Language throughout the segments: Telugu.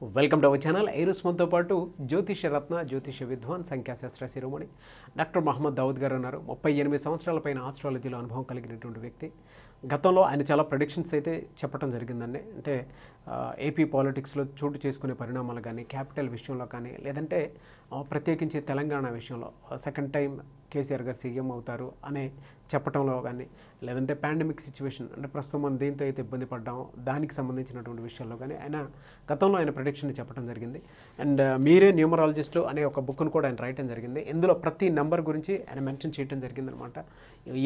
వెల్కమ్ టు అవర్ ఛానల్ ఐరుస్ పాటు జ్యోతిష రత్న జ్యోతిష విద్వాన్ సంఖ్యాశాస్త్ర శిరోమణి డాక్టర్ మహమ్మద్ దావుద్ గారు ఉన్నారు. ముప్పై ఎనిమిది సంవత్సరాల పైన ఆస్ట్రాలజీలో అనుభవం కలిగినటువంటి వ్యక్తి. గతంలో ఆయన చాలా ప్రొడిక్షన్స్ అయితే చెప్పడం జరిగిందండి. అంటే ఏపీ పాలిటిక్స్లో చోటు చేసుకునే పరిణామాలు కానీ క్యాపిటల్ విషయంలో కానీ లేదంటే ప్రత్యేకించి తెలంగాణ విషయంలో సెకండ్ టైం కేసీఆర్ గారు సీఎం అవుతారు అనే చెప్పటంలో కానీ లేదంటే పాండమిక్ సిచ్యువేషన్ అంటే ప్రస్తుతం మనం దీంతో అయితే ఇబ్బంది పడ్డామో దానికి సంబంధించినటువంటి విషయాల్లో కానీ ఆయన గతంలో ఆయన ప్రొడిక్షన్ చెప్పడం జరిగింది. అండ్ uh, మీరే న్యూమరాలజిస్టులు అనే ఒక బుక్ను కూడా ఆయన రాయటం జరిగింది. ఇందులో ప్రతి నెంబర్ గురించి ఆయన మెన్షన్ చేయడం జరిగింది అనమాట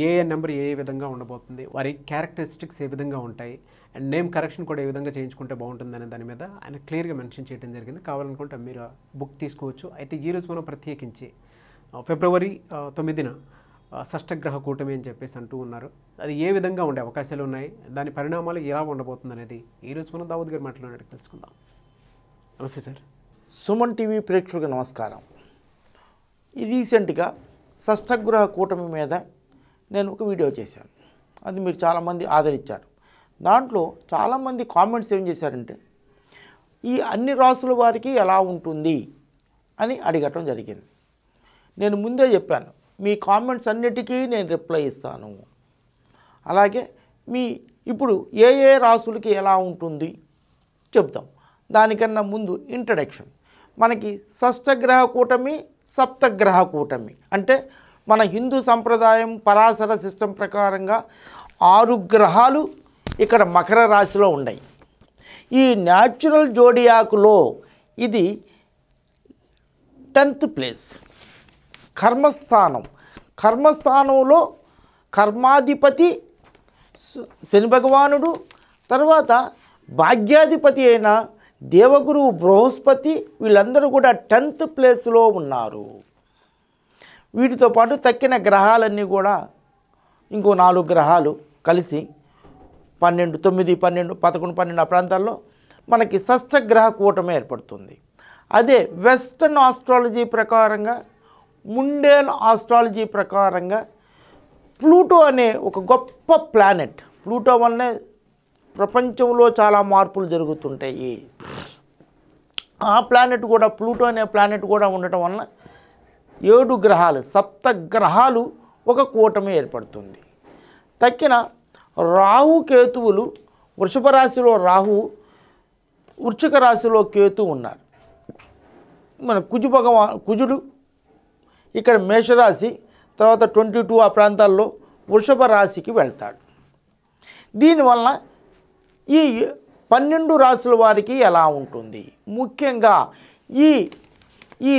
ఏ ఏ నెంబర్ ఏ ఏ విధంగా ఉండబోతుంది వారి క్యారెక్టరిస్టిక్స్ ఏ విధంగా ఉంటాయి అండ్ నేమ్ కరెక్షన్ కూడా ఏ విధంగా చేయించుకుంటే బాగుంటుంది అనే దాని మీద ఆయన క్లియర్గా మెన్షన్ చేయడం జరిగింది. కావాలనుకుంటే మీరు బుక్ తీసుకోవచ్చు. అయితే ఈరోజు మనం ప్రత్యేకించి ఫిబ్రవరి తొమ్మిదిన షష్టగ్రహ కూటమి అని చెప్పేసి అంటూ ఉన్నారు. అది ఏ విధంగా ఉండే అవకాశాలు ఉన్నాయి? దాని పరిణామాలు ఎలా ఉండబోతుంది అనేది ఈరోజు మనం దావద్ గారి మాట్లాడినట్టు తెలుసుకుందాం. నమస్తే సార్. సుమన్ టీవీ ప్రేక్షకులకు నమస్కారం. ఈ రీసెంట్గా షష్టగ్రహ కూటమి మీద నేను ఒక వీడియో చేశాను. అది మీరు చాలామంది ఆదరించారు. దాంట్లో చాలామంది కామెంట్స్ ఏం చేశారంటే ఈ అన్ని రాసుల వారికి ఎలా ఉంటుంది అని అడగటం జరిగింది. నేను ముందే చెప్పాను. మీ కామెంట్స్ అన్నిటికీ నేను రిప్లై ఇస్తాను. అలాగే మీ ఇప్పుడు ఏ ఏ రాసులకి ఎలా ఉంటుంది? చెప్తాం దానికన్నా ముందు ఇంట్రడక్షన్ మనకి షష్టగ్రహ కూటమి సప్తగ్రహ కూటమి. అంటే మన హిందూ సంప్రదాయం పరాశర సిస్టమ్ ప్రకారంగా ఆరు గ్రహాలు ఇక్కడ మకర రాశిలో ఉన్నాయి. ఈ న్యాచురల్ జోడియాకులో ఇది టెన్త్ ప్లేస్. కర్మస్థానం. కర్మస్థానంలో కర్మాధిపతి శని భగవానుడు తర్వాత భాగ్యాధిపతి అయిన దేవగురువు బృహస్పతి వీళ్ళందరూ కూడా టెన్త్ ప్లేస్లో ఉన్నారు. వీటితో పాటు తక్కిన గ్రహాలన్నీ కూడా ఇంకో నాలుగు గ్రహాలు కలిసి పన్నెండు తొమ్మిది పన్నెండు పదకొండు పన్నెండు ఆ ప్రాంతాల్లో మనకి షష్టగ్రహ కూటమి ఏర్పడుతుంది. అదే వెస్టర్న్ ఆస్ట్రాలజీ ప్రకారంగా ముండేన్ ఆస్ట్రాలజీ ప్రకారంగా ప్లూటో అనే ఒక గొప్ప ప్లానెట్. ప్లూటో వల్లనే ప్రపంచంలో చాలా మార్పులు జరుగుతుంటాయి. ఆ ప్లానెట్ కూడా ప్లూటో అనే ప్లానెట్ కూడా ఉండటం వలన ఏడు గ్రహాలు సప్త గ్రహాలు ఒక కూటమి ఏర్పడుతుంది. తక్కిన రాహు కేతువులు వృషభ రాశిలో రాహు వృశ్చిక రాశిలో కేతు ఉన్నారు. మన కుజు భగవా కుజుడు ఇక్కడ మేషరాశి తర్వాత ట్వంటీ టూ ఆ ప్రాంతాల్లో వృషభ రాశికి వెళ్తాడు. దీనివల్ల ఈ పన్నెండు రాసుల వారికి ఎలా ఉంటుంది? ముఖ్యంగా ఈ ఈ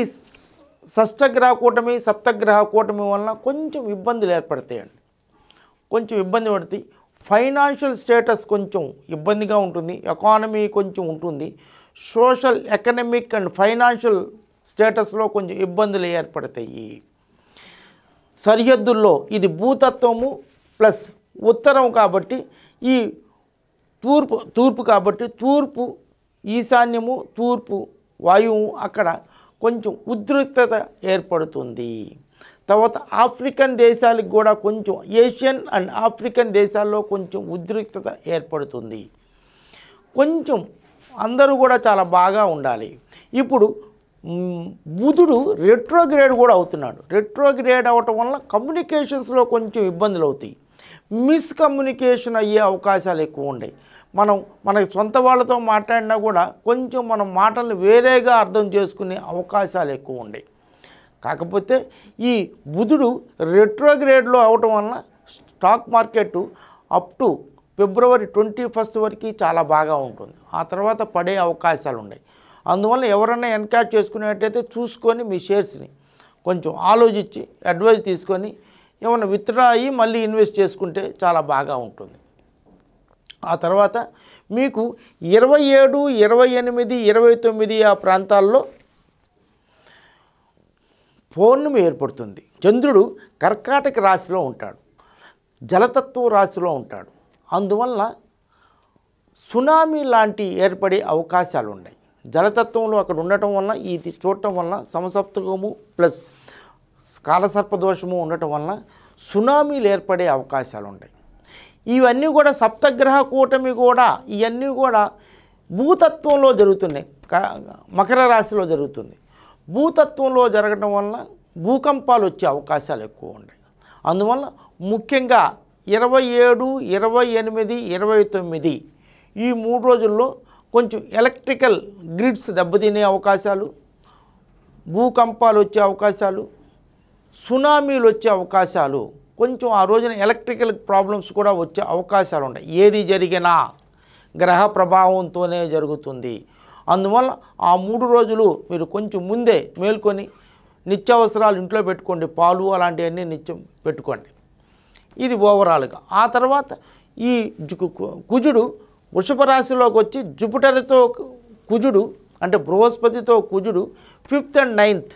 షష్టగ్రహ కూటమి సప్తగ్రహ కూటమి వలన కొంచెం ఇబ్బందులు ఏర్పడతాయండి. కొంచెం ఇబ్బంది పడితే ఫైనాన్షియల్ స్టేటస్ కొంచెం ఇబ్బందిగా ఉంటుంది ఎకానమీ కొంచెం ఉంటుంది. సోషల్ ఎకనమిక్ అండ్ ఫైనాన్షియల్ స్టేటస్లో కొంచెం ఇబ్బందులు ఏర్పడతాయి. సరిహద్దుల్లో ఇది భూతత్వము ప్లస్ ఉత్తరం కాబట్టి ఈ తూర్పు తూర్పు కాబట్టి తూర్పు ఈశాన్యము తూర్పు వాయువు అక్కడ కొంచెం ఉద్రిక్తత ఏర్పడుతుంది. తర్వాత ఆఫ్రికన్ దేశాలకు కూడా కొంచెం ఏషియన్ అండ్ ఆఫ్రికన్ దేశాల్లో కొంచెం ఉద్రిక్తత ఏర్పడుతుంది. కొంచెం అందరూ కూడా చాలా బాగా ఉండాలి. ఇప్పుడు బుధుడు రెట్రోగ్రేడ్ కూడా అవుతున్నాడు. రెట్రోగ్రేడ్ అవటం వల్ల కమ్యూనికేషన్స్లో కొంచెం ఇబ్బందులు అవుతాయి. మిస్కమ్యూనికేషన్ అయ్యే అవకాశాలు ఎక్కువ ఉన్నాయి మనం మన సొంత వాళ్ళతో మాట్లాడినా కూడా కొంచెం మనం మాటలను వేరేగా అర్థం చేసుకునే అవకాశాలు ఎక్కువ ఉన్నాయి కాకపోతే ఈ బుధుడు రెట్రోగ్రేడ్లో అవటం వలన stock market up to February twenty first వరకు చాలా బాగా ఉంటుంది. ఆ తర్వాత పడే అవకాశాలు ఉన్నాయి అందువల్ల ఎవరైనా ఎన్కాట్ చేసుకునేటైతే చూసుకొని మీ షేర్స్ని కొంచెం ఆలోచించి అడ్వైస్ తీసుకొని ఏమైనా విత్డ్రా అయ్యి మళ్ళీ ఇన్వెస్ట్ చేసుకుంటే చాలా బాగా ఉంటుంది. ఆ తర్వాత మీకు ఇరవై ఏడు ఇరవై ఎనిమిది ఇరవై తొమ్మిది ఆ ప్రాంతాల్లో పౌర్ణమి ఏర్పడుతుంది. చంద్రుడు కర్కాటక రాశిలో ఉంటాడు. జలతత్వ రాశిలో ఉంటాడు. అందువల్ల సునామీ లాంటి ఏర్పడే అవకాశాలు ఉన్నాయి జలతత్వంలో అక్కడ ఉండటం వల్ల ఇది చూడటం వల్ల సమసప్తకము ప్లస్ కాలసర్పదోషము ఉండటం వలన సునామీలు ఏర్పడే అవకాశాలు ఉన్నాయి ఇవన్నీ కూడా సప్తగ్రహ కూటమి కూడా ఇవన్నీ కూడా భూతత్వంలో జరుగుతున్నాయి. మకర రాశిలో జరుగుతుంది. భూతత్వంలో జరగడం వలన భూకంపాలు వచ్చే అవకాశాలు ఎక్కువ ఉన్నాయి అందువల్ల ముఖ్యంగా ఇరవై ఏడు ఇరవై ఎనిమిది ఇరవై తొమ్మిది ఈ మూడు రోజుల్లో కొంచెం ఎలక్ట్రికల్ గ్రిడ్స్ దెబ్బతినే అవకాశాలు భూకంపాలు వచ్చే అవకాశాలు సునామీలు వచ్చే అవకాశాలు కొంచెం ఆ రోజున ఎలక్ట్రికల్ ప్రాబ్లమ్స్ కూడా వచ్చే అవకాశాలు ఉన్నాయి ఏది జరిగినా గ్రహ ప్రభావంతోనే జరుగుతుంది. అందువల్ల ఆ మూడు రోజులు మీరు కొంచెం ముందే మేల్కొని నిత్యావసరాలు ఇంట్లో పెట్టుకోండి పాలు అలాంటివన్నీ నిత్యం పెట్టుకోండి. ఇది ఓవరాల్గా. ఆ తర్వాత ఈ కు- కుజుడు వృషభ రాశిలోకి వచ్చి జుపిటర్తో కుజుడు అంటే బృహస్పతితో కుజుడు ఫిఫ్త్ అండ్ నైన్త్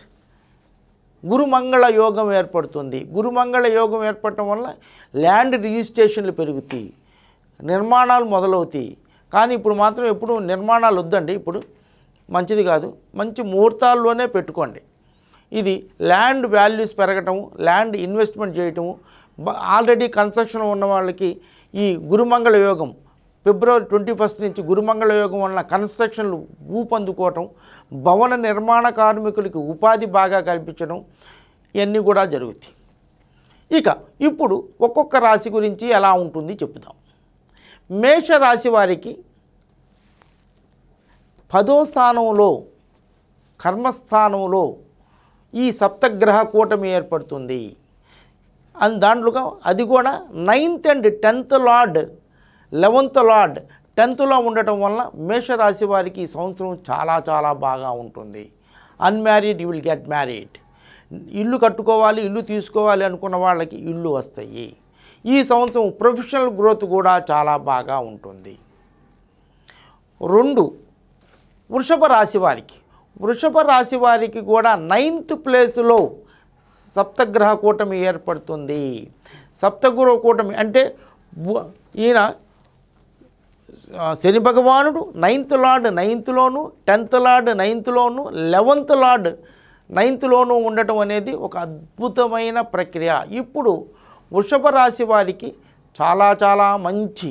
గురుమంగళ యోగం ఏర్పడుతుంది. గురుమంగళ యోగం ఏర్పడటం వల్ల ల్యాండ్ రిజిస్ట్రేషన్లు పెరుగుతాయి నిర్మాణాలు మొదలవుతాయి. కానీ ఇప్పుడు మాత్రం ఎప్పుడు నిర్మాణాలు వద్దండి ఇప్పుడు మంచిది కాదు. మంచి ముహూర్తాల్లోనే పెట్టుకోండి. ఇది ల్యాండ్ వాల్యూస్ పెరగటము ల్యాండ్ ఇన్వెస్ట్మెంట్ చేయటము ఆల్రెడీ కన్స్ట్రక్షన్ ఉన్న వాళ్ళకి ఈ గురుమంగళ యోగం ఫిబ్రవరి ట్వంటీ ఫస్ట్ నుంచి గురుమంగళ యోగం వలన కన్స్ట్రక్షన్లు ఊపందుకోవటం భవన నిర్మాణ కార్మికులకి ఉపాధి బాగా కల్పించడం ఇవన్నీ కూడా జరుగుతాయి. ఇక ఇప్పుడు ఒక్కొక్క రాశి గురించి ఎలా ఉంటుంది చెప్పుదాం. మేష రాశి వారికి పదో స్థానంలో కర్మస్థానంలో ఈ సప్తగ్రహ కూటమి ఏర్పడుతుంది. అండ్ దాంట్లోగా అది కూడా ninth and tenth lord eleventh lord టెన్త్లో ఉండటం వల్ల మేషరాశి వారికి ఈ సంవత్సరం చాలా చాలా బాగా ఉంటుంది. Unmarried you will get married. ఇల్లు కట్టుకోవాలి ఇల్లు తీసుకోవాలి అనుకున్న వాళ్ళకి ఇల్లు వస్తాయి. ఈ సంవత్సరం ప్రొఫెషనల్ గ్రోత్ కూడా చాలా బాగా ఉంటుంది. రెండు వృషభ రాశి వారికి. వృషభ రాశి వారికి కూడా నైన్త్ ప్లేస్లో సప్తగ్రహ కూటమి ఏర్పడుతుంది. సప్తగ్రహ కూటమి అంటే ఈయన శని భగవానుడు నైన్త్ లార్డ్ నైన్త్లోను టెన్త్ లార్డ్ నైన్త్లోను లెవెంత్ లార్డ్ నైన్త్లోను ఉండటం అనేది ఒక అద్భుతమైన ప్రక్రియ. ఇప్పుడు వృషభ రాశి వారికి చాలా చాలా మంచి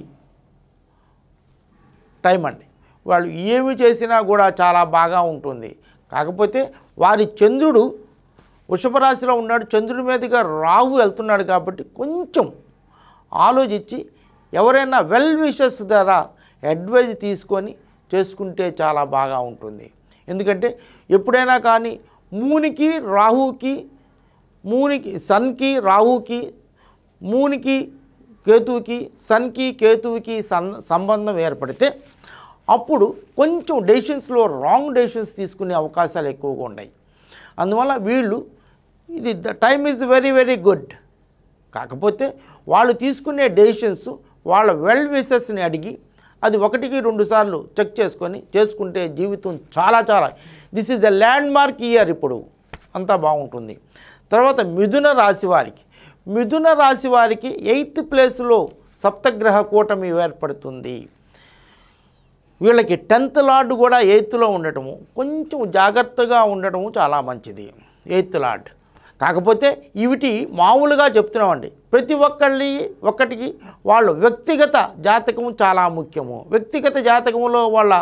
టైం అండి. వాళ్ళు ఏమి చేసినా కూడా చాలా బాగా ఉంటుంది. కాకపోతే వారి చంద్రుడు వృషభ రాశిలో ఉన్నాడు. చంద్రుడి మీదుగా రాహు వెళ్తున్నాడు కాబట్టి కొంచెం ఆలోచించి ఎవరైనా వెల్ విషెస్ ద్వారా అడ్వైజ్ తీసుకొని చేసుకుంటే చాలా బాగా ఉంటుంది. ఎందుకంటే ఎప్పుడైనా కానీ మూనికి రాహుకి మూనికి సన్కి రాహుకి మూనికి కేతువుకి సన్కి కేతువుకి సన్ సంబంధం ఏర్పడితే అప్పుడు కొంచెం డెసిషన్స్లో రాంగ్ డెసిషన్స్ తీసుకునే అవకాశాలు ఎక్కువగా ఉన్నాయి. అందువల్ల వీళ్ళు ఇది the time is very very good. కాకపోతే వాళ్ళు తీసుకునే డెసిషన్స్ వాళ్ళ వెల్ విషెస్ని అడిగి అది ఒకటికి రెండు సార్లు చెక్ చేసుకొని చేసుకుంటే జీవితం చాలా చాలా. This is the landmark year ఇప్పుడు. అంతా బాగుంటుంది. తర్వాత మిథున రాశి వారికి. మిథున రాశి వారికి ఎయిత్ ప్లేస్లో సప్తగ్రహ కూటమి ఏర్పడుతుంది. వీళ్ళకి టెన్త్ లార్డ్ కూడా ఎయిత్లో ఉండటము కొంచెం జాగ్రత్తగా ఉండటము చాలా మంచిది. Eighth lord. కాకపోతే ఇవిటి మామూలుగా చెప్తున్నామండి. ప్రతి ఒక్కళ్ళి ఒక్కటికి వాళ్ళ వ్యక్తిగత జాతకము చాలా ముఖ్యము. వ్యక్తిగత జాతకములో వాళ్ళ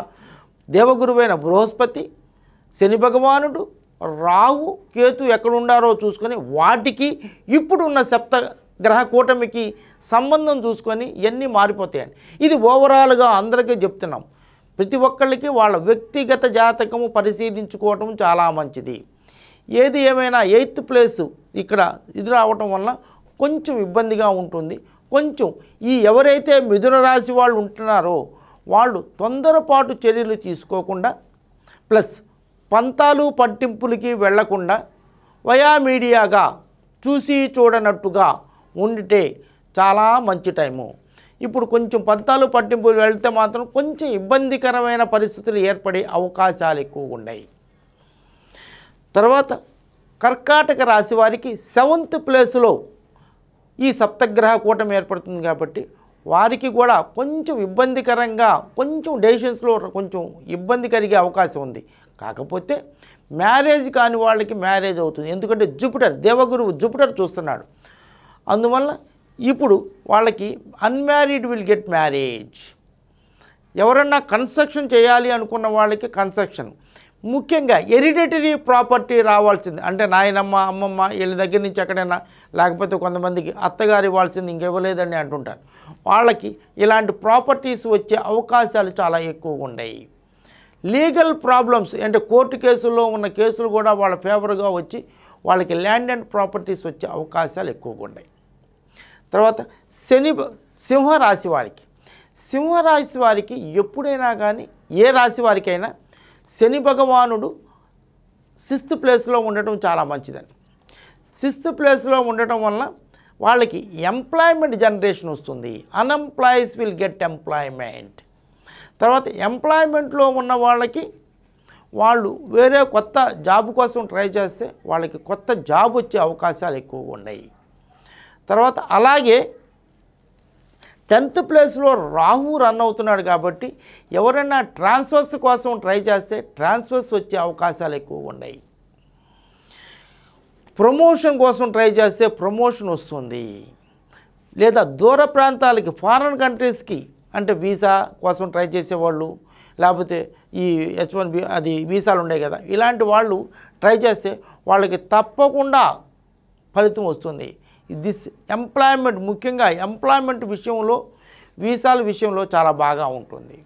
దేవగురువైన బృహస్పతి శని భగవానుడు రాహు కేతు ఎక్కడుండారో చూసుకొని వాటికి ఇప్పుడున్న సప్త గ్రహ కూటమికి సంబంధం చూసుకొని ఇవన్నీ మారిపోతాయండి. ఇది ఓవరాల్గా అందరికీ చెప్తున్నాం. ప్రతి ఒక్కళ్ళకి వాళ్ళ వ్యక్తిగత జాతకము పరిశీలించుకోవటం చాలా మంచిది. ఏది ఏమైనా ఎయిత్ ప్లేస్ ఇక్కడ ఇది రావటం వల్ల కొంచెం ఇబ్బందిగా ఉంటుంది. కొంచెం ఈ ఎవరైతే మిథున రాశి వాళ్ళు ఉంటున్నారో వాళ్ళు తొందరపాటు చర్యలు తీసుకోకుండా ప్లస్ పంతాలు పట్టింపులకి వెళ్ళకుండా వయా మీడియాగా చూసి చూడనట్టుగా ఉండితే చాలా మంచి టైము. ఇప్పుడు కొంచెం పంతాలు పట్టింపులు వెళ్తే మాత్రం కొంచెం ఇబ్బందికరమైన పరిస్థితులు ఏర్పడే అవకాశాలు ఎక్కువగా ఉన్నాయి. తర్వాత కర్కాటక రాశి వారికి సెవెంత్ ప్లేస్లో ఈ సప్తగ్రహ కూటమి ఏర్పడుతుంది కాబట్టి వారికి కూడా కొంచెం ఇబ్బందికరంగా కొంచెం డెసిషన్స్లో కొంచెం ఇబ్బంది కలిగే అవకాశం ఉంది. కాకపోతే మ్యారేజ్ కాని వాళ్ళకి మ్యారేజ్ అవుతుంది. ఎందుకంటే జూపిటర్ దేవగురువు జూపిటర్ చూస్తున్నాడు. అందువల్ల ఇప్పుడు వాళ్ళకి అన్మ్యారీడ్ విల్ గెట్ మ్యారేజ్. ఎవరన్నా కన్స్ట్రక్షన్ చేయాలి అనుకున్న వాళ్ళకి కన్స్ట్రక్షన్. ముఖ్యంగా ఎరిడిటరీ ప్రాపర్టీ రావాల్సింది. అంటే నాయనమ్మ అమ్మమ్మ వీళ్ళ దగ్గర నుంచి ఎక్కడైనా లేకపోతే కొంతమందికి అత్తగారు ఇవ్వాల్సింది ఇంకెవ్వలేదని అంటుంటారు. వాళ్ళకి ఇలాంటి ప్రాపర్టీస్ వచ్చే అవకాశాలు చాలా ఎక్కువగా ఉన్నాయి. లీగల్ ప్రాబ్లమ్స్ అంటే కోర్టు కేసుల్లో ఉన్న కేసులు కూడా వాళ్ళ ఫేవర్గా వచ్చి వాళ్ళకి ల్యాండ్ అండ్ ప్రాపర్టీస్ వచ్చే అవకాశాలు ఎక్కువగా ఉన్నాయి. తర్వాత శని సింహరాశి వారికి. సింహరాశి వారికి ఎప్పుడైనా కానీ ఏ రాశి వారికైనా శని భగవానుడు సిక్స్త్ ప్లేస్లో ఉండటం చాలా మంచిదండి సిక్స్త్ ప్లేస్లో ఉండటం వల్ల వాళ్ళకి ఎంప్లాయ్మెంట్ జనరేషన్ వస్తుంది. అన్ఎంప్లాయీస్ విల్ గెట్ ఎంప్లాయ్మెంట్ తర్వాత ఎంప్లాయ్మెంట్లో ఉన్న వాళ్ళకి వాళ్ళు వేరే కొత్త జాబ్ కోసం ట్రై చేస్తే వాళ్ళకి కొత్త జాబ్ వచ్చే అవకాశాలు ఎక్కువగా ఉన్నాయి. తర్వాత అలాగే టెన్త్ ప్లేస్లో రాహు రన్ అవుతున్నాడు కాబట్టి ఎవరైనా ట్రాన్స్ఫర్స్ కోసం ట్రై చేస్తే ట్రాన్స్ఫర్స్ వచ్చే అవకాశాలు ఎక్కువగా ఉన్నాయి. ప్రమోషన్ కోసం ట్రై చేస్తే ప్రమోషన్ వస్తుంది. లేదా దూర ప్రాంతాలకి ఫారెన్ కంట్రీస్కి అంటే వీసా కోసం ట్రై చేసేవాళ్ళు లేకపోతే ఈ హెచ్ వన్ బి అది వీసాలు ఉన్నాయి కదా ఇలాంటి వాళ్ళు ట్రై చేస్తే వాళ్ళకి తప్పకుండా ఫలితం వస్తుంది. దిస్ ఎంప్లాయ్మెంట్ ముఖ్యంగా ఎంప్లాయ్మెంట్ విషయంలో వీసాల విషయంలో చాలా బాగా ఉంటుంది.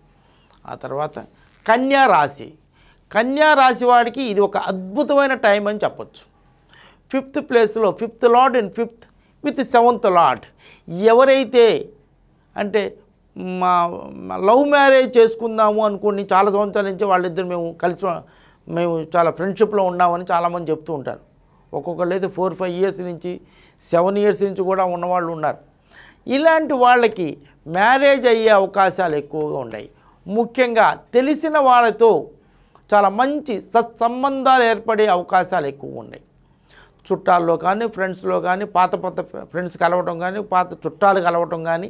ఆ తర్వాత కన్యా రాశి. కన్యా రాశి వాడికి ఇది ఒక అద్భుతమైన టైం అని చెప్పొచ్చు. ఫిఫ్త్ ప్లేస్లో fifth lord in fifth with seventh lord ఎవరైతే అంటే మా మా లవ్ మ్యారేజ్ చేసుకుందాము అనుకుని చాలా సంవత్సరాల నుంచి వాళ్ళిద్దరు మేము కలిసి మేము చాలా ఫ్రెండ్షిప్లో ఉన్నామని చాలామంది చెప్తూ ఉంటారు. ఒక్కొక్కళ్ళు అయితే ఫోర్ ఫైవ్ ఇయర్స్ నుంచి సెవెన్ ఇయర్స్ నుంచి కూడా ఉన్నవాళ్ళు ఉన్నారు. ఇలాంటి వాళ్ళకి మ్యారేజ్ అయ్యే అవకాశాలు ఎక్కువగా ఉన్నాయి. ముఖ్యంగా తెలిసిన వాళ్ళతో చాలా మంచి సత్సంబంధాలు ఏర్పడే అవకాశాలు ఎక్కువ ఉన్నాయి. చుట్టాల్లో కానీ ఫ్రెండ్స్లో కానీ పాత పాత ఫ్రెండ్స్ కలవటం కానీ పాత చుట్టాలు కలవటం కానీ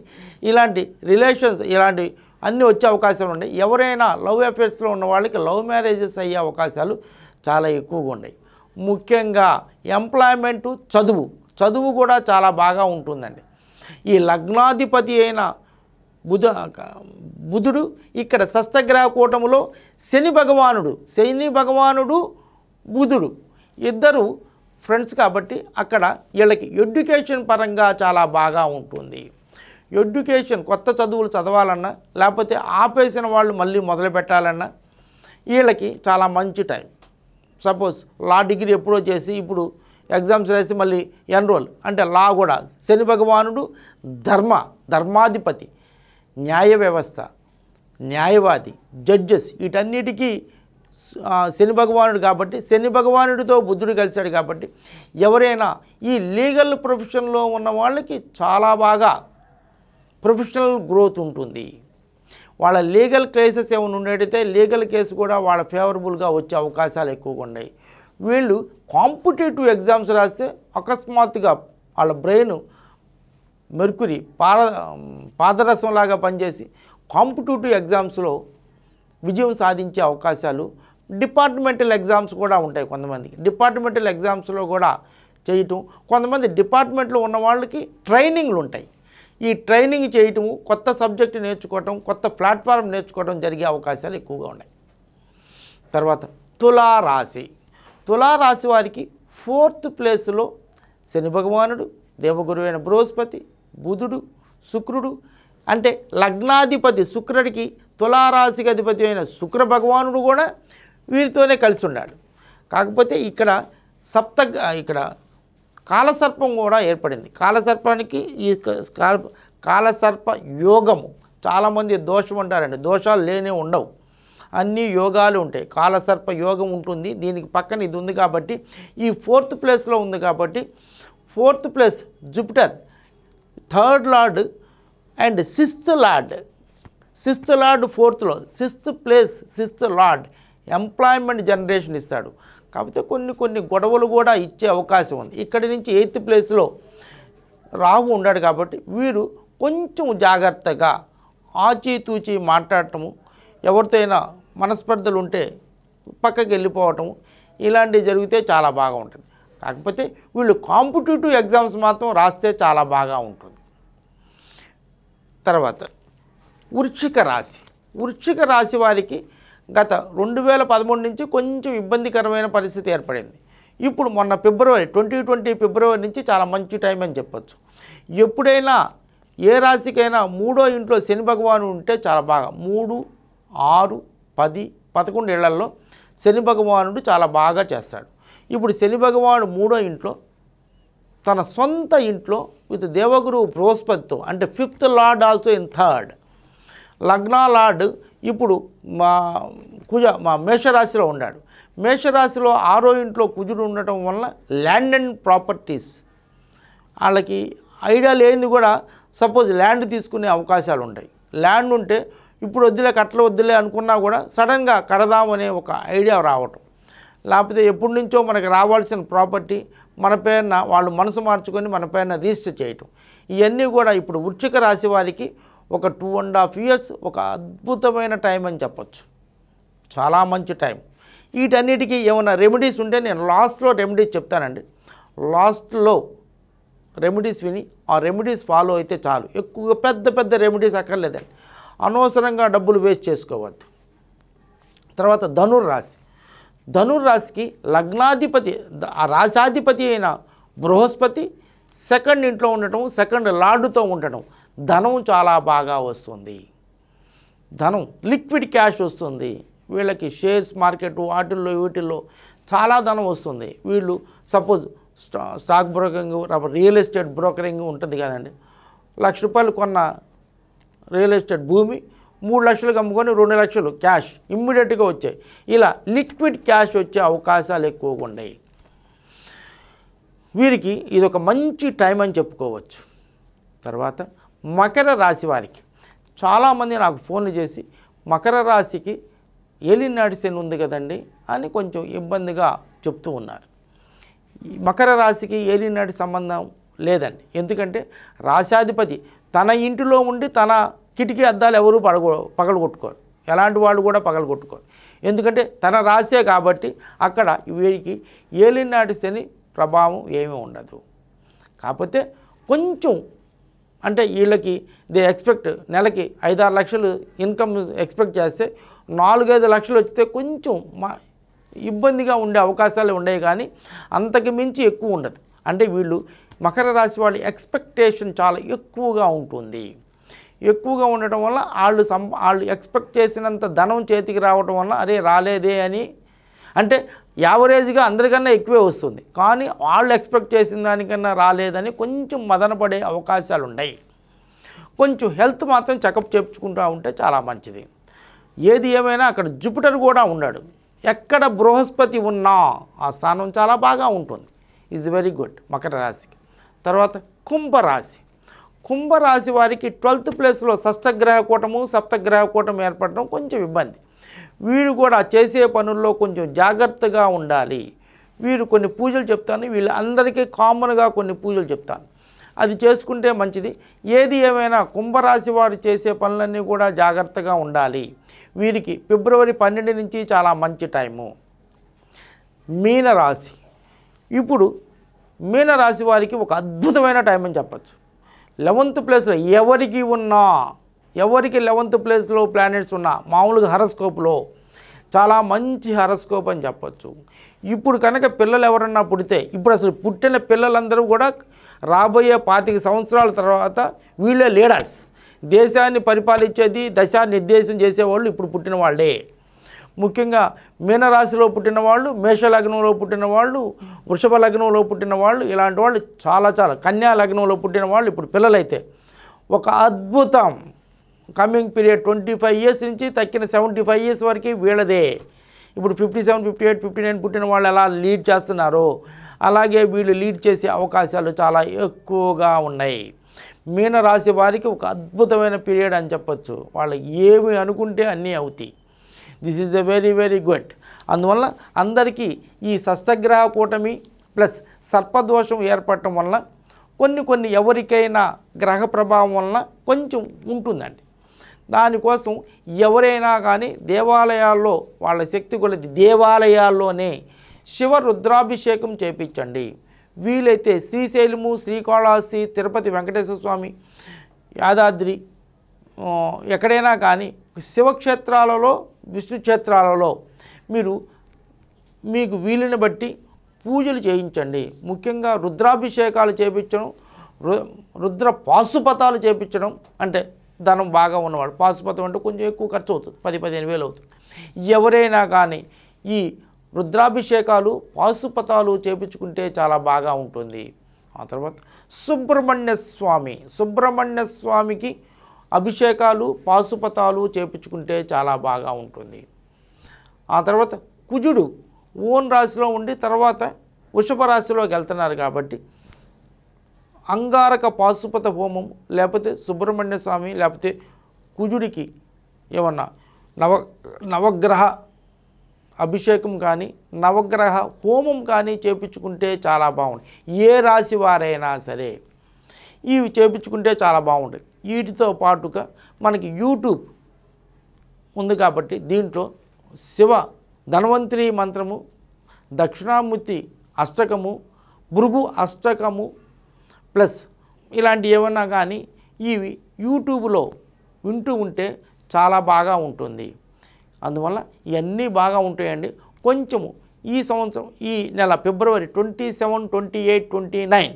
ఇలాంటి రిలేషన్స్ ఇలాంటి అన్నీ వచ్చే అవకాశాలు ఉన్నాయి. ఎవరైనా లవ్ అఫేర్స్లో ఉన్న వాళ్ళకి లవ్ మ్యారేజెస్ అయ్యే అవకాశాలు చాలా ఎక్కువగా ఉన్నాయి. ముఖ్యంగా ఎంప్లాయ్మెంటు చదువు. చదువు కూడా చాలా బాగా ఉంటుందండి. ఈ లగ్నాధిపతి అయిన బుధ బుధుడు ఇక్కడ షష్టగ్రహ కూటములో శని భగవానుడు శని భగవానుడు బుధుడు. ఇద్దరు ఫ్రెండ్స్ కాబట్టి అక్కడ వీళ్ళకి ఎడ్యుకేషన్ పరంగా చాలా బాగా ఉంటుంది. ఎడ్యుకేషన్ కొత్త చదువులు చదవాలన్నా లేకపోతే ఆపేసిన వాళ్ళు మళ్ళీ మొదలు పెట్టాలన్నా వీళ్ళకి చాలా మంచి టైం. సపోజ్ లా డిగ్రీ ఎప్పుడో చేసి ఇప్పుడు ఎగ్జామ్స్ రాసి మళ్ళీ ఎన్రోల్. అంటే లా కూడా శని భగవానుడు ధర్మ ధర్మాధిపతి న్యాయ వ్యవస్థ న్యాయవాది జడ్జెస్ వీటన్నిటికీ శని భగవానుడు కాబట్టి శని భగవానుడితో బుద్ధుడు కలిశాడు కాబట్టి ఎవరైనా ఈ లీగల్ ప్రొఫెషన్లో ఉన్న వాళ్ళకి చాలా బాగా ప్రొఫెషనల్ గ్రోత్ ఉంటుంది. వాళ్ళ లీగల్ కేసెస్ ఏమైనా ఉండేటైతే లీగల్ కేసు కూడా వాళ్ళ ఫేవరబుల్గా వచ్చే అవకాశాలు ఎక్కువగా ఉన్నాయి. వీళ్ళు కాంపిటేటివ్ ఎగ్జామ్స్ రాస్తే అకస్మాత్తుగా వాళ్ళ బ్రెయిన్ మెర్కురి పాద పాదరసంలాగా పనిచేసి కాంపిటేటివ్ ఎగ్జామ్స్లో విజయం సాధించే అవకాశాలు డిపార్ట్మెంటల్ ఎగ్జామ్స్ కూడా ఉంటాయి కొంతమందికి. డిపార్ట్మెంటల్ ఎగ్జామ్స్లో కూడా చేయటం కొంతమంది డిపార్ట్మెంట్లో ఉన్న వాళ్ళకి ట్రైనింగ్లు ఉంటాయి. ఈ ట్రైనింగ్ చేయటము కొత్త సబ్జెక్ట్ నేర్చుకోవటం కొత్త ప్లాట్ఫామ్ నేర్చుకోవడం జరిగే అవకాశాలు ఎక్కువగా ఉన్నాయి. తర్వాత తులారాశి తులారాశి వారికి ఫోర్త్ ప్లేస్లో శని భగవానుడు దేవగురువైన బృహస్పతి బుధుడు శుక్రుడు అంటే లగ్నాధిపతి శుక్రుడికి తులారాశికి అధిపతి అయిన శుక్ర భగవానుడు కూడా వీరితోనే కలిసి ఉన్నాడు. కాకపోతే ఇక్కడ సప్త ఇక్కడ కాలసర్పం కూడా ఏర్పడింది. కాలసర్పానికి ఈ కాల- కాలసర్ప యోగము చాలామంది దోషం అంటారండి. దోషాలు లేనే ఉండవు. అన్ని యోగాలు ఉంటాయి. కాలసర్ప యోగం ఉంటుంది. దీనికి పక్కన ఇది ఉంది కాబట్టి ఈ ఫోర్త్ ప్లేస్లో ఉంది కాబట్టి fourth place Jupiter third lord and sixth lord. Sixth lord ఫోర్త్లో sixth place sixth lord. Employment generation ఇస్తాడు. కాకపోతే కొన్ని కొన్ని గొడవలు కూడా ఇచ్చే అవకాశం ఉంది. ఇక్కడి నుంచి ఎయిత్ ప్లేస్లో రాహు ఉన్నాడు కాబట్టి వీరు కొంచెం జాగ్రత్తగా ఆచితూచి మాట్లాడటము ఎవరితో అయినా మనస్పర్ధలు ఉంటే పక్కకి వెళ్ళిపోవటము ఇలాంటివి జరిగితే చాలా బాగా ఉంటుంది. కాకపోతే వీళ్ళు కాంపిటేటివ్ ఎగ్జామ్స్ మాత్రం రాస్తే చాలా బాగా ఉంటుంది. తర్వాత వృక్షిక రాశి. వృక్షిక రాశి వారికి గత రెండు వేల పదమూడు నుంచి కొంచెం ఇబ్బందికరమైన పరిస్థితి ఏర్పడింది. ఇప్పుడు మొన్న ఫిబ్రవరి ట్వంటీ ట్వంటీ ఫిబ్రవరి నుంచి చాలా మంచి టైం అని చెప్పొచ్చు. ఎప్పుడైనా ఏ రాశికైనా మూడో ఇంట్లో శని భగవాను ఉంటే చాలా బాగా. మూడు ఆరు పది పదకొండు ఏళ్ళలో శని భగవానుడు చాలా బాగా చేస్తాడు. ఇప్పుడు శని భగవానుడు మూడో ఇంట్లో తన సొంత ఇంట్లో విత్ దేవగురు బృహస్పతితో అంటే fifth lord also in third లగ్నాలాడ్ ఇప్పుడు మా కుజ మా మేషరాశిలో ఉన్నాడు. మేషరాశిలో ఆరో ఇంట్లో కుజుడు ఉండటం వల్ల ల్యాండ్ అండ్ ప్రాపర్టీస్ వాళ్ళకి ఐడియా లేనిది కూడా సపోజ్ ల్యాండ్ తీసుకునే అవకాశాలు ఉంటాయి. ల్యాండ్ ఉంటే ఇప్పుడు వద్దులే కట్టలు వద్దులే అనుకున్నా కూడా సడన్గా కడదామనే ఒక ఐడియా రావటం. లేకపోతే ఎప్పటి నుంచో మనకి రావాల్సిన ప్రాపర్టీ మన పేరున వాళ్ళు మనసు మార్చుకొని మన పేరున రిజిస్టర్ చేయటం. ఇవన్నీ కూడా ఇప్పుడు వృక్షిక రాశి వారికి ఒక టూ అండ్ హాఫ్ ఇయర్స్ ఒక అద్భుతమైన టైం అని చెప్పొచ్చు. చాలా మంచి టైం వీటన్నిటికీ ఏమైనా రెమెడీస్ ఉంటే నేను లాస్ట్లో రెమెడీస్ చెప్తానండి. లాస్ట్లో రెమెడీస్ విని ఆ రెమెడీస్ ఫాలో అయితే చాలు. ఎక్కువగా పెద్ద పెద్ద రెమెడీస్ అక్కర్లేదండి. అనవసరంగా డబ్బులు వేస్ట్ చేసుకోవద్దు. తర్వాత ధనుర్రాశి. ధనుర్రాశికి లగ్నాధిపతి ఆ రాశాధిపతి అయిన బృహస్పతి సెకండ్ ఇంట్లో ఉండటం సెకండ్ లార్డుతో ఉండటం. ధనం చాలా బాగా వస్తుంది. ధనం లిక్విడ్ క్యాష్ వస్తుంది. వీళ్ళకి షేర్స్ మార్కెట్ వాటిల్లో వీటిల్లో చాలా ధనం వస్తుంది. వీళ్ళు సపోజ్ స్టా stock brokering real estate brokering ఉంటుంది కదండి. లక్ష రూపాయలు కొన్న రియల్ ఎస్టేట్ భూమి మూడు లక్షలు కమ్ముకొని రెండు లక్షలు క్యాష్ ఇమ్మీడియట్గా వచ్చాయి. ఇలా లిక్విడ్ క్యాష్ వచ్చే అవకాశాలు ఎక్కువగా ఉన్నాయి. వీరికి ఇది ఒక మంచి టైం అని చెప్పుకోవచ్చు. తర్వాత మకర రాశి వారికి. చాలామంది నాకు ఫోన్లు చేసి మకర రాశికి ఏలినాటి శని ఉంది కదండి అని కొంచెం ఇబ్బందిగా చెప్తూ ఉన్నారు. మకర రాశికి ఏలినాటి సంబంధం లేదండి. ఎందుకంటే రాశాధిపతి తన ఇంటిలో ఉండి తన కిటికీ అద్దాలు ఎవరు పడగొ పగలగొట్టుకోరు. ఎలాంటి వాళ్ళు కూడా పగలగొట్టుకోరు. ఎందుకంటే తన రాశే కాబట్టి అక్కడ వీరికి ఏలినాటి శని ప్రభావం ఏమీ ఉండదు. కాకపోతే కొంచెం అంటే వీళ్ళకి దే ఎక్స్పెక్ట్ నెలకి ఐదారు లక్షలు ఇన్కమ్ ఎక్స్పెక్ట్ చేస్తే నాలుగైదు లక్షలు వచ్చితే కొంచెం మా ఇబ్బందిగా ఉండే అవకాశాలు ఉన్నాయి కానీ అంతకు మించి ఎక్కువ ఉండదు. అంటే వీళ్ళు మకర రాశి వాళ్ళ ఎక్స్పెక్టేషన్ చాలా ఎక్కువగా ఉంటుంది. ఎక్కువగా ఉండటం వల్ల వాళ్ళు సం వాళ్ళు ఎక్స్పెక్ట్ చేసినంత ధనం చేతికి రావటం వల్ల అరే రాలేదే అని అంటే యావరేజ్గా అందరికన్నా ఎక్కువే వస్తుంది. కానీ వాళ్ళు ఎక్స్పెక్ట్ చేసిన దానికన్నా రాలేదని కొంచెం మదనపడే అవకాశాలు ఉన్నాయి కొంచెం హెల్త్ మాత్రం చెకప్ చేయించుకుంటూ ఉంటే చాలా మంచిది. ఏది ఏమైనా అక్కడ జూపిటర్ కూడా ఉన్నాడు. ఎక్కడ బృహస్పతి ఉన్నా ఆ స్థానం చాలా బాగా ఉంటుంది. ఈజ్ వెరీ గుడ్ మకర రాశికి. తర్వాత కుంభరాశి. కుంభరాశి వారికి ట్వెల్త్ ప్లేస్లో షష్టగ్రహ కూటము సప్తగ్రహ కూటం ఏర్పడడం కొంచెం ఇబ్బంది. వీరు కూడా చేసే పనుల్లో కొంచెం జాగ్రత్తగా ఉండాలి. వీరు కొన్ని పూజలు చెప్తాను వీళ్ళందరికీ కామన్గా కొన్ని పూజలు చెప్తాను. అది చేసుకుంటే మంచిది. ఏది ఏమైనా కుంభరాశి వారు చేసే పనులన్నీ కూడా జాగ్రత్తగా ఉండాలి. వీరికి ఫిబ్రవరి పన్నెండు నుంచి చాలా మంచి టైము. మీనరాశి. ఇప్పుడు మీనరాశి వారికి ఒక అద్భుతమైన టైం అని చెప్పచ్చు. లెవెంత్ ప్లేస్లో ఎవరికి ఉన్నా ఎవరికి లెవెంత్ ప్లేస్లో ప్లానెట్స్ ఉన్నా మామూలుగా హరస్కోప్లో చాలా మంచి హరస్కోప్ అని చెప్పచ్చు. ఇప్పుడు కనుక పిల్లలు ఎవరన్నా పుడితే ఇప్పుడు అసలు పుట్టిన పిల్లలందరూ కూడా రాబోయే పాతిక సంవత్సరాల తర్వాత వీళ్ళే లీడర్స్ దేశాన్ని పరిపాలించేది దశ నిర్దేశం చేసేవాళ్ళు ఇప్పుడు పుట్టిన వాళ్ళే. ముఖ్యంగా మీనరాశిలో పుట్టిన వాళ్ళు మేష లగ్నంలో పుట్టిన వాళ్ళు వృషభ లగ్నంలో పుట్టిన వాళ్ళు ఇలాంటి వాళ్ళు చాలా చాలా కన్యా లగ్నంలో పుట్టిన వాళ్ళు ఇప్పుడు పిల్లలైతే. ఒక అద్భుతం. Coming period twenty five years నుంచి తక్కిన సెవెంటీ ఫైవ్ ఇయర్స్ వరకు వీళ్ళదే. ఇప్పుడు fifty seven fifty eight fifty nine పుట్టిన వాళ్ళు ఎలా లీడ్ చేస్తున్నారో అలాగే వీళ్ళు లీడ్ చేసే అవకాశాలు చాలా ఎక్కువగా ఉన్నాయి. మీనరాశి వారికి ఒక అద్భుతమైన పీరియడ్ అని చెప్పచ్చు. వాళ్ళు ఏమి అనుకుంటే అన్నీ అవుతాయి. This is a very very good. అందువల్ల అందరికీ ఈ షష్టగ్రహ కూటమి ప్లస్ సర్పదోషం ఏర్పడటం వల్ల కొన్ని కొన్ని ఎవరికైనా గ్రహ ప్రభావం వలన కొంచెం ఉంటుందండి. దానికోసం ఎవరైనా కానీ దేవాలయాల్లో వాళ్ళ శక్తి కొలది దేవాలయాల్లోనే శివ రుద్రాభిషేకం చేపించండి. వీలైతే శ్రీశైలము శ్రీకాళహస్తి తిరుపతి వెంకటేశ్వర స్వామి యాదాద్రి ఎక్కడైనా కానీ శివక్షేత్రాలలో విష్ణు క్షేత్రాలలో మీరు మీకు వీలుని బట్టి పూజలు చేయించండి. ముఖ్యంగా రుద్రాభిషేకాలు చేపించడం రుద్ర పాశుపతాలు చేపించడం అంటే ధనం బాగా ఉన్నవాడు. పాశుపతం అంటే కొంచెం ఎక్కువ ఖర్చు అవుతుంది. పది పదిహేను వేలు అవుతుంది. ఎవరైనా కానీ ఈ రుద్రాభిషేకాలు పాశుపతాలు చేపించుకుంటే చాలా బాగా ఉంటుంది. ఆ తర్వాత సుబ్రహ్మణ్య స్వామి. సుబ్రహ్మణ్య స్వామికి అభిషేకాలు పాశుపతాలు చేపించుకుంటే చాలా బాగా ఉంటుంది. ఆ తర్వాత కుజుడు ఓన్ రాశిలో ఉండి తర్వాత వృషభ రాశిలోకి వెళ్తున్నారు కాబట్టి అంగారక పాశుపత హోమం లేకపోతే సుబ్రహ్మణ్య స్వామి లేకపోతే కుజుడికి ఏమన్నా నవ నవగ్రహ అభిషేకం కానీ నవగ్రహ హోమం కానీ చేపించుకుంటే చాలా బాగుంటుంది. ఏ రాశి వారైనా సరే ఇవి చేపించుకుంటే చాలా బాగుంటుంది. వీటితో పాటుగా మనకి యూట్యూబ్ ఉంది కాబట్టి దీంట్లో శివ ధన్వంతరి మంత్రము దక్షిణామూర్తి అష్టకము భృగు అష్టకము ప్లస్ ఇలాంటి ఏమన్నా కానీ ఇవి యూట్యూబ్లో వింటూ ఉంటే చాలా బాగా ఉంటుంది. అందువల్ల ఇవన్నీ బాగా ఉంటాయండి. కొంచెము ఈ సంవత్సరం ఈ నెల February twenty seven twenty eight twenty nine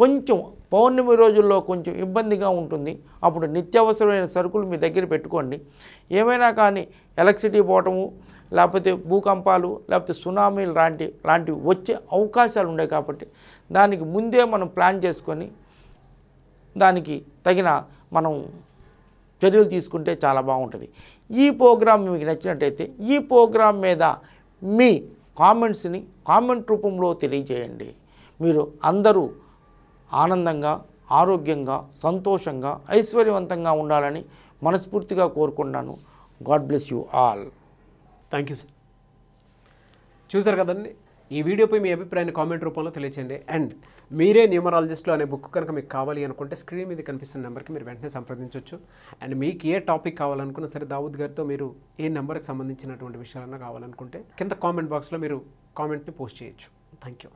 కొంచెం పౌర్ణమి రోజుల్లో కొంచెం ఇబ్బందిగా ఉంటుంది. అప్పుడు నిత్యావసరమైన సరుకులు మీ దగ్గర పెట్టుకోండి. ఏమైనా కానీ ఎలక్ట్రిసిటీ పోవటము లేకపోతే భూకంపాలు లేకపోతే సునామీలు లాంటి లాంటివి వచ్చే అవకాశాలు ఉన్నాయి కాబట్టి దానికి ముందే మనం ప్లాన్ చేసుకొని దానికి తగిన మనం చర్యలు తీసుకుంటే చాలా బాగుంటుంది. ఈ ప్రోగ్రామ్ మీకు నచ్చినట్టయితే ఈ ప్రోగ్రామ్ మీద మీ కామెంట్స్ని కామెంట్ రూపంలో తెలియజేయండి. మీరు అందరూ ఆనందంగా ఆరోగ్యంగా సంతోషంగా ఐశ్వర్యవంతంగా ఉండాలని మనస్ఫూర్తిగా కోరుకున్నాను God bless you all. Thank you sir. చూసారు కదండి? ఈ వీడియోపై మీ అభిప్రాయాన్ని కామెంట్ రూపంలో తెలియచేయండి. అండ్ మీరే న్యూమరాలజిస్ట్లో అనే బుక్ కనుక మీకు కావాలి అనుకుంటే స్క్రీన్ మీద కనిపిస్తున్న నెంబర్కి మీరు వెంటనే సంప్రదించవచ్చు అండ్ మీకు ఏ టాపిక్ కావాలనుకున్నా సరే దావుద్ గారితో మీరు ఏ నెంబర్కి సంబంధించినటువంటి విషయాలన్నా కావాలనుకుంటే కింద కామెంట్ బాక్స్లో మీరు కామెంట్ని పోస్ట్ చేయొచ్చు. Thank you